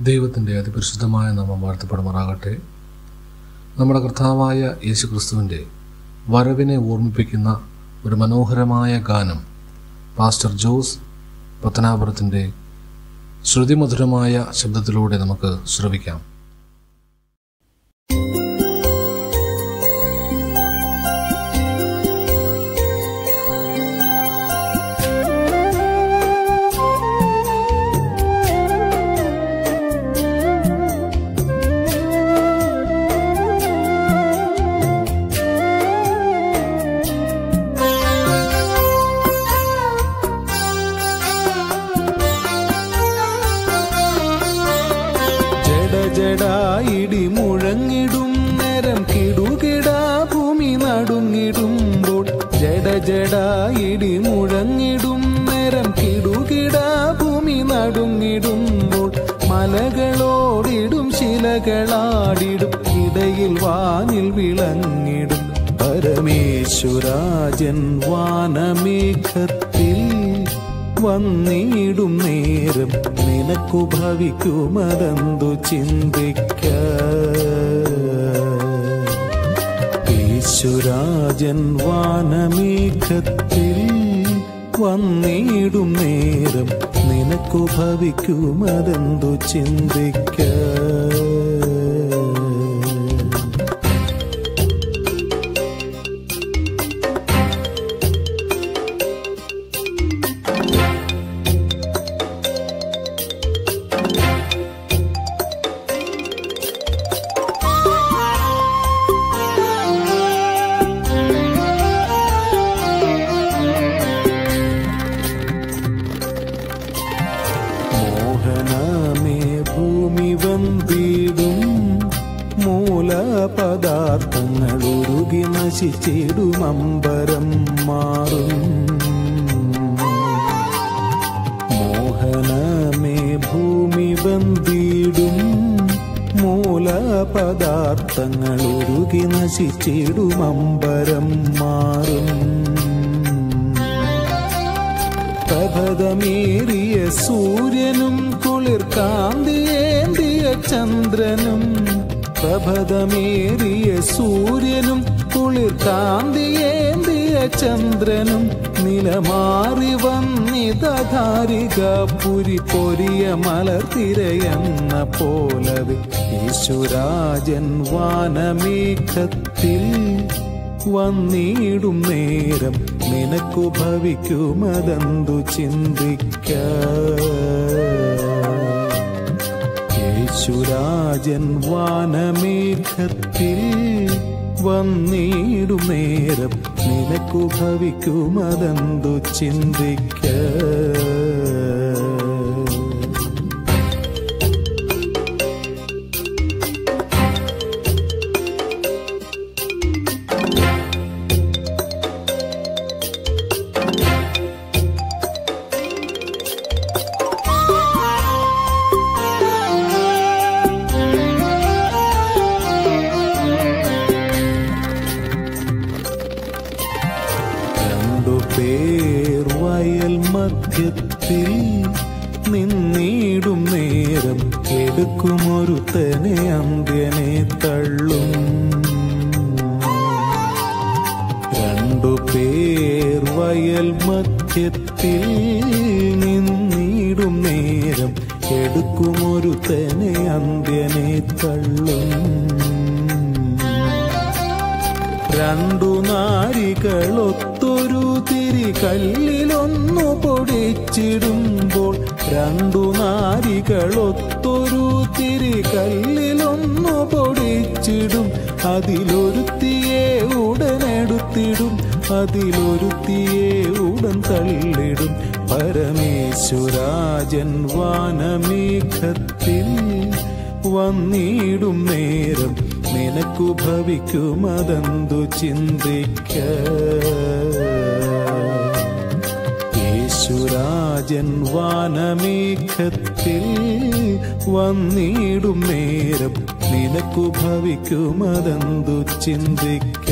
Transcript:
ദൈവത്തിന്റെ അതിപരിശുദ്ധമായ നാമം വാഴ്ത്തപ്പെടുമാറാകട്ടെ. നമ്മുടെ കർത്താവായ യേശു ക്രിസ്തുവിന്റെ വരവിനെ ഓർമ്മിപ്പിക്കുന്ന ഒരു മനോഹരമായ ഗാനം പാസ്റ്റർ ജോസ് പത്തനാപുരത്തിന്റെ ശ്രുതിമധുരമായ ശബ്ദത്തിലൂടെ നമുക്ക് ശ്രവിക്കാം. ജഡായിടി മുഴങ്ങിടും നേരം കിടുകിടാ ഭൂമി നടുങ്ങിടുമ്പോൾ. ജഡ ഇടി മുഴങ്ങിടും നേരം കിടുകിടാ ഭൂമി നടുങ്ങിടുമ്പോൾ. മലകളോടിടും ശിലകളാടിടും ഇടയിൽ വാനിൽ വിളങ്ങിടും. പരമേശ്വരാജൻ വാനമേഘത്തിൽ വന്നിടും നേരം നിനക്കു ഭവിക്കുമതെന്തു ചിന്തിക്ക? ഈശ്വരാജൻ വാനമേഘത്തിൽ വന്നിടും നേരം നിനക്കു ഭവിക്കുമതെന്തു ചിന്തിക്ക? മൂലപദാർത്ഥങ്ങൾ ഉരുകി നശിച്ചിടും അമ്പരം മാറും. മോഹനമേ ഭൂമി വന്തിടും മൂലപദാർത്ഥങ്ങൾ ഉരുകി നശിച്ചിടും അമ്പരം മാറും. പ്രഭതമേറിയ സൂര്യനും കുളിർ കാന്തിയേന്തിയ ചന്ദ്രനും പ്രഭതമേറിയ സൂര്യനും കുളിർ കാന്തിയേന്തിയ ചന്ദ്രനും നിലമാറി വന്നിതധാരിക പുരി പൊരിയ മലർത്തിരയെന്ന പോലവെ ഈശ്വരാജൻ വാനമേഘത്തിൽ വന്നിടും നേരം നിനക്കു ഭവിക്കുമതെന്തു ചിന്തിക്ക? യേശുരാജൻ വാനമേഘത്തിൽ വന്നിടും നേരം. നിനക്കു ഭവിക്കുമതെന്തു ചിന്തിക്ക? രണ്ടു പേർ വയൽ മധ്യത്തിൽ നിന്നിടും നേരം എടുക്കുമൊരുത്തനെ അന്ത്യനെ തള്ളും. രണ്ടു പേർ വയൽ മധ്യത്തിൽ നിന്നിടും നേരം എടുക്കുമൊരുത്തനെ അന്ത്യനെ തള്ളും. രണ്ടു നാരികളൊത്തൊരു തിരി കല്ലിലൊന്നു പൊടിച്ചിടുമ്പോൾ രണ്ടു നാരികളൊത്തൊരു തിരി കല്ലിലൊന്നു പൊടിച്ചിടും. അതിലൊരുത്തിയെ ഉടനെടുത്തിടും. അതിലൊരുത്തിയെ ഉടൻ തള്ളിടും. പരമേശ്വരാജൻ വാനമേഘത്തിൽ വന്നിടും നേരം. നിനക്കു ഭവിക്കുമതെന്തു ചിന്തിക്ക? യേശുരാജൻ വാനമേഘത്തിൽ വന്നിടും നേരം നിനക്കു ഭവിക്കുമതെന്തു ചിന്തിക്ക?